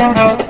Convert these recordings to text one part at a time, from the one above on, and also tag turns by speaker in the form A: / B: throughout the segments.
A: Música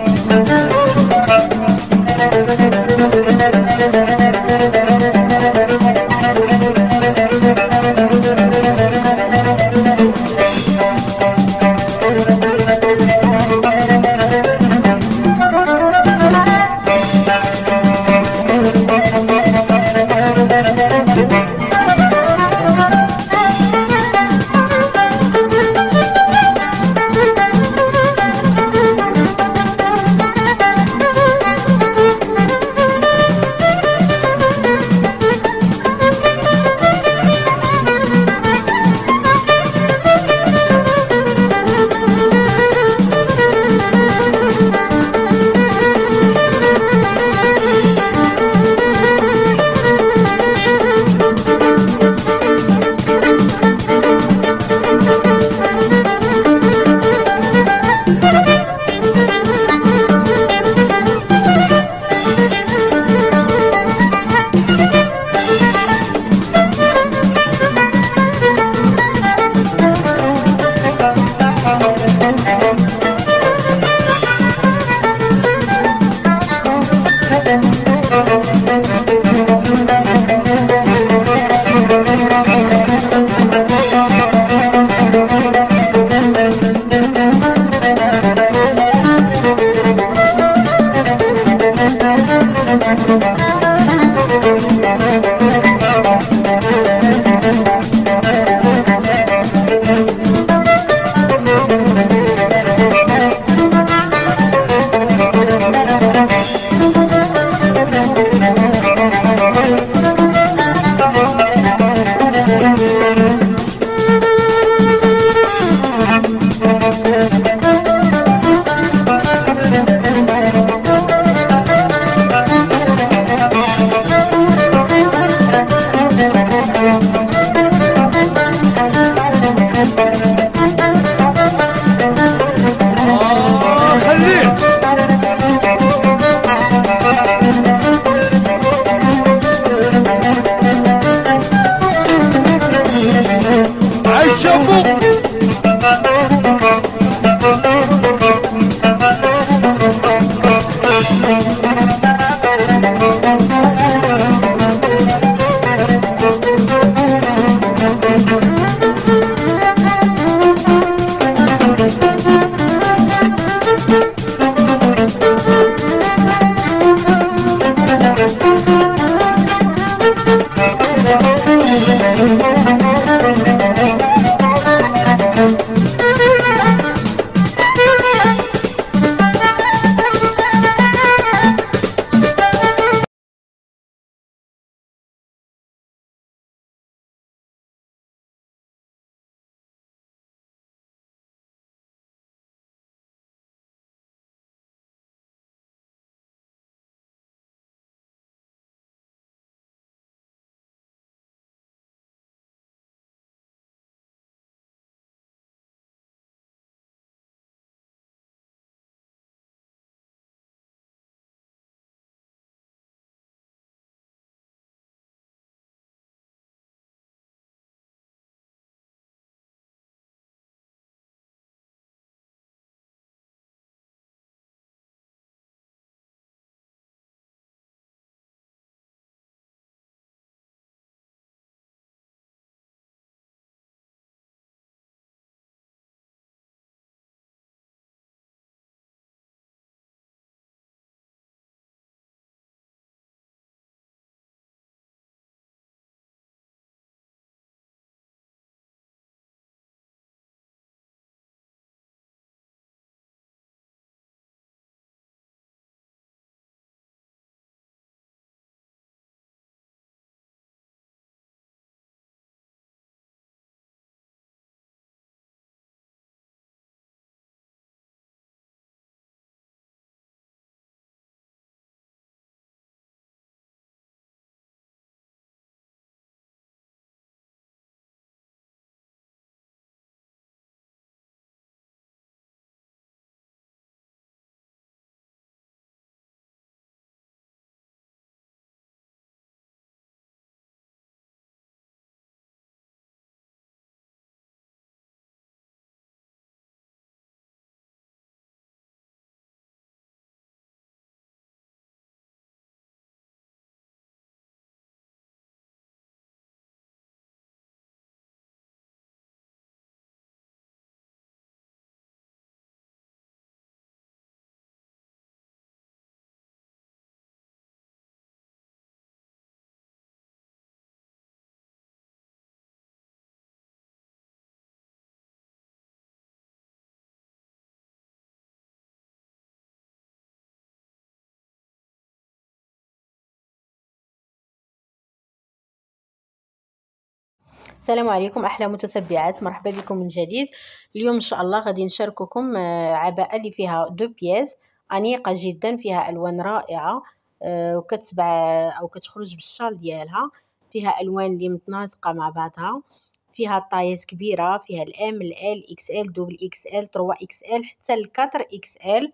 A: السلام عليكم أحلى متتبعات. مرحبا بكم من جديد. اليوم إن شاء الله غادي نشارككم آه، عباءة اللي فيها deux pièces أنيقة جدا فيها ألوان رائعة آه، وكتباع أو كتخرج بالشال ديالها. فيها ألوان اللي متناسقة مع بعضها. فيها طايات كبيرة فيها ال M L XL double XL 3 XL حتى ل 4 XL.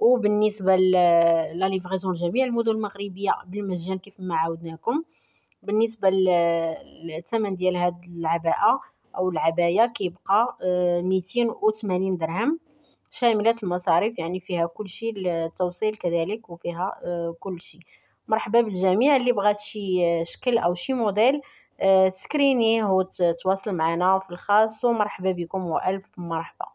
A: وبالنسبة la livraison لجميع المدن المغربية بالمجان كيف ما عودناكم. بالنسبة للثمن ديال هاد العباءة أو العباية كيبقى آه، ميتين وثمانين درهم شاملة المصاريف يعني فيها كل شيء التوصيل كذلك وفيها آه، كل شيء. مرحبا بالجميع اللي بغات شي شكل أو شي موديل آه، سكرينيه وتواصل معنا في الخاص ومرحبا بكم وألف مرحبا.